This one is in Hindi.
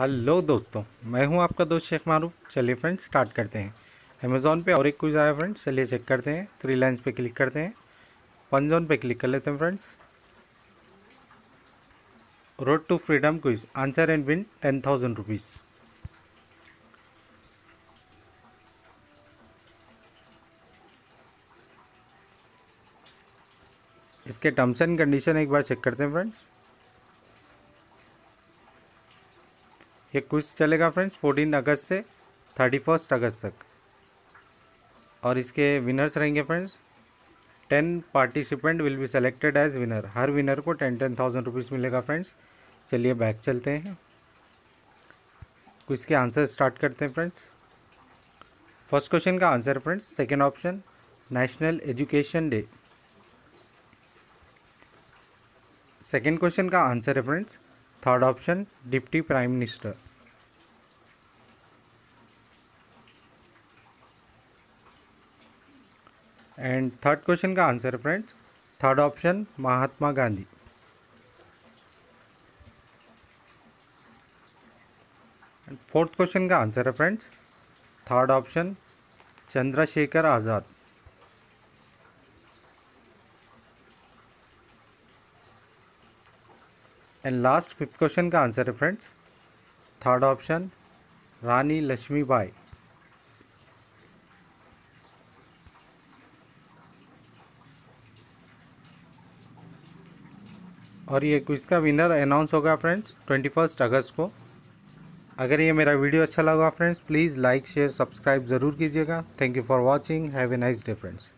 हेलो दोस्तों, मैं हूँ आपका दोस्त शेख मारूफ। चलिए फ्रेंड्स, स्टार्ट करते हैं। अमेज़ॉन पे और एक कुछ आया फ्रेंड्स, चलिए चेक करते हैं। थ्री लाइन्स पे क्लिक करते हैं। वन जोन पे क्लिक कर लेते हैं friends. Road to freedom quiz answer and win ten thousand rupees इसके टर्म्स एंड कंडीशन एक बार चेक करते हैं फ्रेंड्स। ये क्विज चलेगा फ्रेंड्स फोर्टीन अगस्त से थर्टी फ़र्स्ट अगस्त तक। और इसके विनर्स रहेंगे friends ten participant will be selected as winner her winner को टेन टेन थाउज़ेंड रुपीज़ मिलेगा फ्रेंड्स चलिए बैक चलते हैं। क्विज के आंसर स्टार्ट करते हैं फ्रेंड्स फ़र्स्ट क्वेश्चन का answer friends second option national education day second question का आंसर है friends third option deputy prime minister and third question का answer friends third option Mahatma Gandhi fourth question का आंसर है friends third option Chandrashekhar Azad and last fifth question का आंसर है friends third option Rani Lakshmibai और ये क्विज का विनर अनाउंस होगा फ्रेंड्स ट्वेंटी फ़र्स्ट अगस्त को. अगर ये मेरा वीडियो अच्छा लगा friends please like share subscribe ज़रूर कीजिएगा. Thank you for watching have a nice day friends